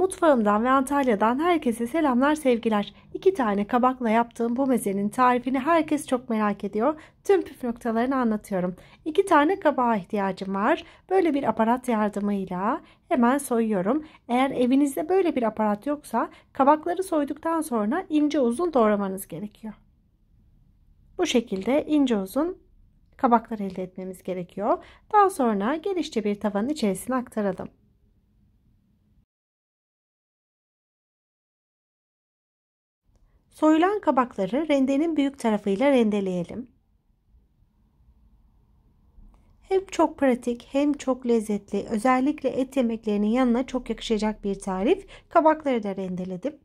Mutfağımdan ve Antalya'dan herkese selamlar sevgiler. İki tane kabakla yaptığım bu mezenin tarifini herkes çok merak ediyor. Tüm püf noktalarını anlatıyorum. İki tane kabağa ihtiyacım var. Böyle bir aparat yardımıyla hemen soyuyorum. Eğer evinizde böyle bir aparat yoksa kabakları soyduktan sonra ince uzun doğramanız gerekiyor. Bu şekilde ince uzun kabaklar elde etmemiz gerekiyor. Daha sonra genişçe bir tavanın içerisine aktaralım. Soyulan kabakları rendenin büyük tarafıyla rendeleyelim. Hem çok pratik hem çok lezzetli özellikle et yemeklerinin yanına çok yakışacak bir tarif. Kabakları da rendeledim.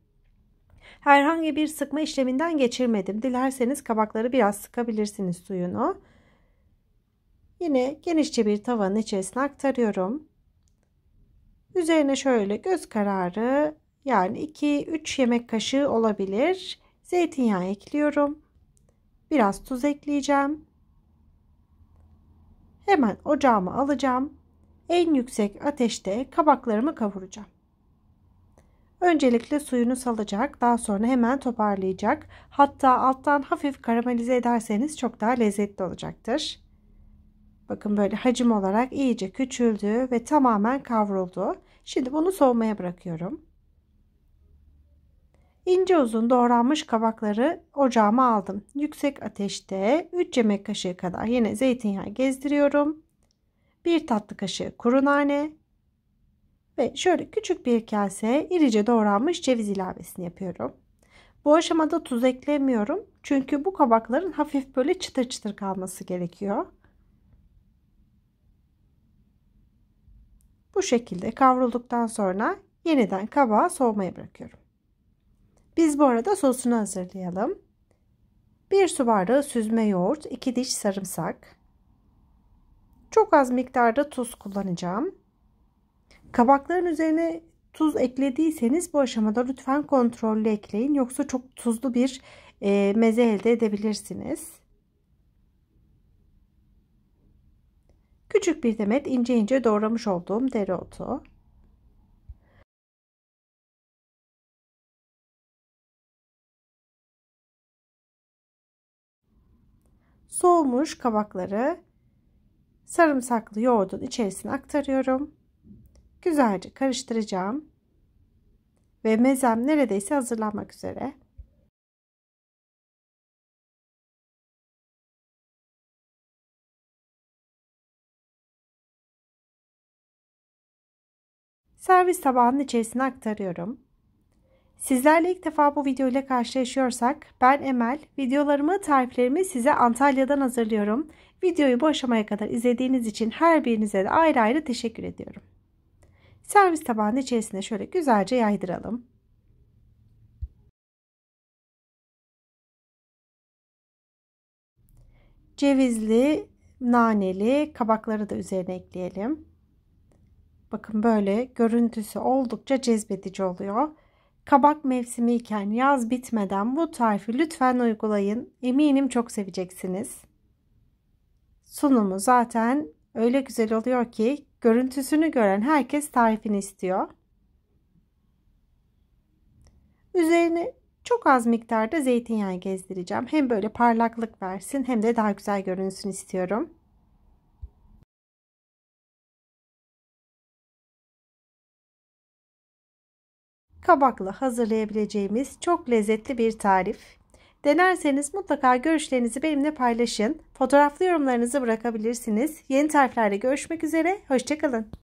Herhangi bir sıkma işleminden geçirmedim. Dilerseniz kabakları biraz sıkabilirsiniz suyunu. Yine genişçe bir tavanın içerisine aktarıyorum. Üzerine şöyle göz kararı yani 2-3 yemek kaşığı olabilir. Zeytinyağı ekliyorum. Biraz tuz ekleyeceğim. Hemen ocağımı alacağım. En yüksek ateşte kabaklarımı kavuracağım. Öncelikle suyunu salacak, daha sonra hemen toparlayacak. Hatta alttan hafif karamelize ederseniz çok daha lezzetli olacaktır. Bakın böyle hacim olarak iyice küçüldü ve tamamen kavruldu. Şimdi bunu soğumaya bırakıyorum. İnce uzun doğranmış kabakları ocağıma aldım. Yüksek ateşte 3 yemek kaşığı kadar yine zeytinyağı gezdiriyorum. 1 tatlı kaşığı kuru nane ve şöyle küçük bir kase irice doğranmış ceviz ilavesini yapıyorum. Bu aşamada tuz eklemiyorum. Çünkü bu kabakların hafif böyle çıtır çıtır kalması gerekiyor. Bu şekilde kavrulduktan sonra yeniden kabağı soğumaya bırakıyorum. Biz bu arada sosunu hazırlayalım. 1 su bardağı süzme yoğurt, 2 diş sarımsak. Çok az miktarda tuz kullanacağım. Kabakların üzerine tuz eklediyseniz bu aşamada lütfen kontrollü ekleyin. Yoksa çok tuzlu bir e, meze elde edebilirsiniz. Küçük bir demet ince ince doğramış olduğum dereotu. Soğumuş kabakları sarımsaklı yoğurdun içerisine aktarıyorum. Güzelce karıştıracağım. Ve mezem neredeyse hazırlanmak üzere. Servis tabağının içerisine aktarıyorum. Sizlerle ilk defa bu video ile karşılaşıyorsak ben Emel. Videolarımı, tariflerimi size Antalya'dan hazırlıyorum. Videoyu bu aşamaya kadar izlediğiniz için her birinize de ayrı ayrı teşekkür ediyorum. Servis tabağının içerisine şöyle güzelce yaydıralım. Cevizli, naneli kabakları da üzerine ekleyelim. Bakın böyle görüntüsü oldukça cezbedici oluyor. Kabak mevsimi iken yaz bitmeden bu tarifi lütfen uygulayın. Eminim çok seveceksiniz. Sunumu zaten öyle güzel oluyor ki görüntüsünü gören herkes tarifini istiyor. Üzerine çok az miktarda zeytinyağı gezdireceğim. Hem böyle parlaklık versin hem de daha güzel görünsün istiyorum. Kabakla hazırlayabileceğimiz çok lezzetli bir tarif. Denerseniz mutlaka görüşlerinizi benimle paylaşın. Fotoğraflı yorumlarınızı bırakabilirsiniz. Yeni tariflerde görüşmek üzere. Hoşçakalın.